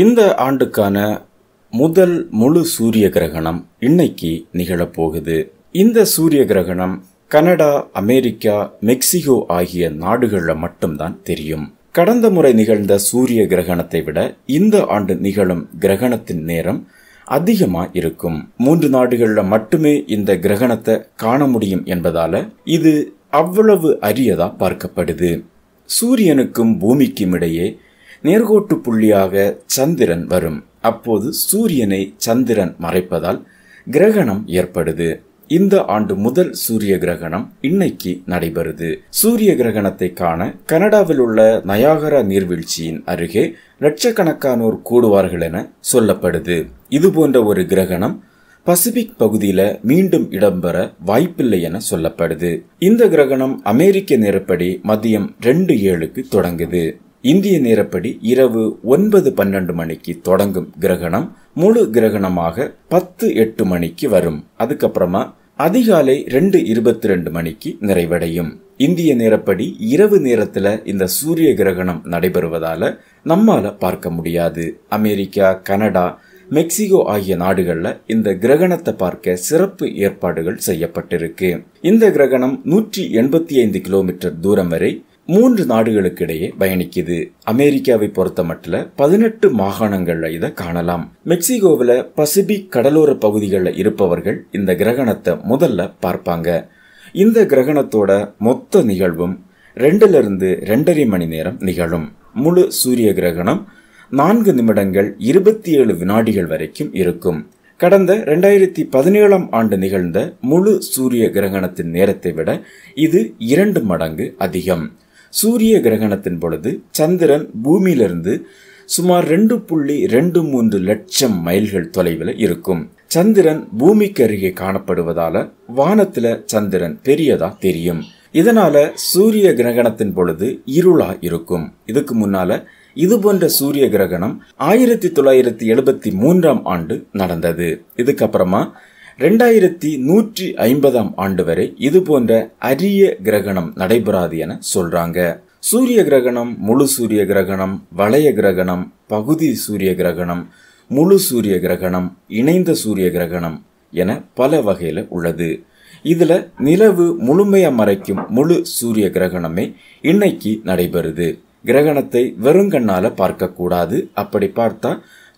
இந்த ஆண்டுக்கான முதல் முழு சூரிய கிரகணம் இன்னைக்கு நிகழப்போகுது. இந்த சூரிய கிரகணம் கனடா அமெரிக்கா மெக்சிகோ ஆகிய நாடுகளில் மட்டும்தான் தெரியும். கடந்த முறை நிகழ்ந்த சூரிய கிரகணத்தை விட இந்த ஆண்டு நிகழும் கிரகணத்தின் நேரம் அதிகமா இருக்கும். மூன்று நாடுகளில் மட்டுமே இந்த கிரகணத்தை காண முடியும் என்பதால இது அவ்வளவு அரியதா பார்க்கப்படுது. சூரியனுக்கும் பூமிக்கும் இடையே நேர்கோட்டு புள்ளியாக சந்திரன் வரும். அப்போது சூரியனை சந்திரன் மறைப்பதால் கிரகணம் ஏற்படுது. இந்த ஆண்டு முதல் சூரிய கிரகணம் இன்னைக்கு நடைபெறுது. சூரிய கிரகணத்தை காண கனடாவில் உள்ள நயாகரா நீர்வீழ்ச்சியின் அருகே லட்சக்கணக்கானோர் கூடுவார்கள் என சொல்லப்படுது. இது போன்ற ஒரு கிரகணம் பசிபிக் பகுதியில மீண்டும் இடம்பெற வாய்ப்பில்லை என சொல்லப்படுது. இந்த கிரகணம் அமெரிக்க நேரப்படி மதியம் ரெண்டு ஏழுக்கு தொடங்குது. இந்திய நேரப்படி இரவு ஒன்பது பன்னெண்டு மணிக்கு தொடங்கும் கிரகணம் முழு கிரகணமாக பத்து எட்டு மணிக்கு வரும். அதுக்கப்புறமா அதிகாலை ரெண்டு இருபத்தி ரெண்டு மணிக்கு நிறைவடையும். இந்திய நேரப்படி இரவு நேரத்துல இந்த சூரிய கிரகணம் நடைபெறுவதால நம்மால பார்க்க முடியாது. அமெரிக்கா கனடா மெக்சிகோ ஆகிய நாடுகள்ல இந்த கிரகணத்தை பார்க்க சிறப்பு ஏற்பாடுகள் செய்யப்பட்டிருக்கு. இந்த கிரகணம் நூற்றி எண்பத்தி ஐந்து கிலோமீட்டர் தூரம் வரை மூன்று நாடுகளுக்கு இடையே பயணிக்குது. அமெரிக்காவை பொறுத்த மட்டும் பதினெட்டு மாகாணங்கள்ல இதை காணலாம். மெக்சிகோவில் பசிபிக் கடலோர பகுதிகளில் இருப்பவர்கள் இந்த கிரகணத்தை முதல்ல பார்ப்பாங்க. இந்த கிரகணத்தோட மொத்த நிகழ்வும் ரெண்டிலிருந்து ரெண்டரை மணி நேரம் நிகழும். முழு சூரிய கிரகணம் நான்கு நிமிடங்கள் இருபத்தி ஏழு வினாடிகள் வரைக்கும் இருக்கும். கடந்த ரெண்டாயிரத்தி பதினேழாம் ஆண்டு நிகழ்ந்த முழு சூரிய கிரகணத்தின் நேரத்தை விட இது இரண்டு மடங்கு அதிகம். சூரிய கிரகணத்தின் பொழுது சந்திரன் பூமியிலிருந்து சுமார் ரெண்டு புள்ளி ரெண்டு மூன்று லட்சம் மைல்கள் தொலைவில் இருக்கும். சந்திரன் பூமிக்கு அருகே காணப்படுவதால வானத்துல சந்திரன் பெரியதா தெரியும். இதனால சூரிய கிரகணத்தின் பொழுது இருளா இருக்கும். இதுக்கு முன்னால இது போன்ற சூரிய கிரகணம் ஆயிரத்தி தொள்ளாயிரத்தி எழுபத்தி மூன்றாம் ஆண்டு நடந்தது. இதுக்கப்புறமா ரெண்டாயிரத்தி நூற்றி ஐம்பதாம் ஆண்டு வரை இது போன்ற அரிய கிரகணம் நடைபெறாது என சொல்றாங்க. சூரிய கிரகணம் முழு சூரிய கிரகணம் வளைய கிரகணம் பகுதி சூரிய கிரகணம் முழு சூரிய கிரகணம் இணைந்த சூரிய கிரகணம் என பல வகையில் உள்ளது. இதில் நிலவு முழுமையை மறைக்கும் முழு சூரிய கிரகணமே இன்னைக்கு நடைபெறுது. கிரகணத்தை வெறுங்கண்ணால பார்க்கக்கூடாது. அப்படி பார்த்தா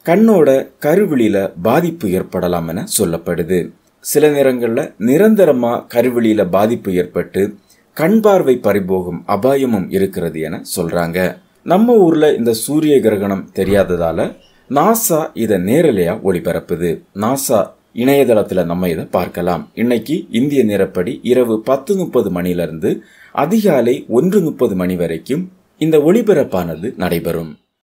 கண்ணோட கருவிழியில பாதிப்பு ஏற்படலாம் என சொல்லப்படுது. சில நேரங்களில் நிரந்தரமா கருவிழியில பாதிப்பு ஏற்பட்டு கண் பார்வை பறிபோகும் அபாயமும் இருக்கிறது என சொல்றாங்க. நம்ம ஊர்ல இந்த சூரிய கிரகணம் தெரியாததால நாசா இதை நேரலையா ஒளிபரப்புது. நாசா இணையதளத்தில் நம்ம இதை பார்க்கலாம். இன்னைக்கு இந்திய நேரப்படி இரவு பத்து முப்பது மணிலிருந்து அதிகாலை ஒன்று முப்பது மணி வரைக்கும் இந்த ஒளிபரப்பானது நடைபெறும்.